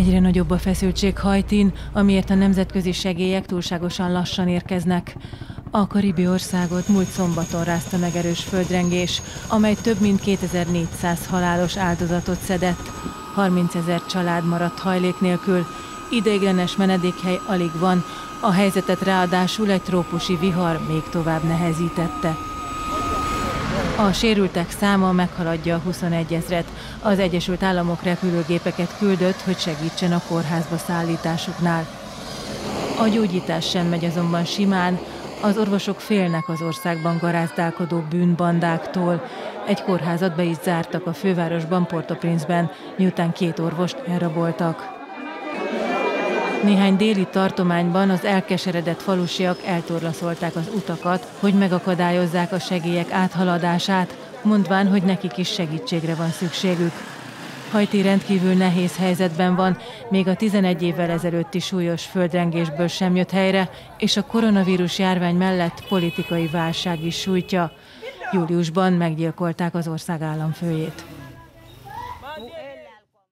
Egyre nagyobb a feszültség Hajtin, amiért a nemzetközi segélyek túlságosan lassan érkeznek. A karibi országot múlt szombaton rázta meg erős földrengés, amely több mint 2400 halálos áldozatot szedett. 30 ezer család maradt hajlék nélkül, ideiglenes menedékhely alig van, a helyzetet ráadásul egy trópusi vihar még tovább nehezítette. A sérültek száma meghaladja a 21 ezret. Az Egyesült Államok repülőgépeket küldött, hogy segítsen a kórházba szállításuknál. A gyógyítás sem megy azonban simán, az orvosok félnek az országban garázdálkodó bűnbandáktól. Egy kórházat be is zártak a fővárosban, Port-au-Prince-ben, miután két orvost elraboltak. Néhány déli tartományban az elkeseredett falusiak eltorlaszolták az utakat, hogy megakadályozzák a segélyek áthaladását, mondván, hogy nekik is segítségre van szükségük. Hajti rendkívül nehéz helyzetben van, még a 11 évvel ezelőtti súlyos földrengésből sem jött helyre, és a koronavírus járvány mellett politikai válság is sújtja. Júliusban meggyilkolták az ország államfőjét.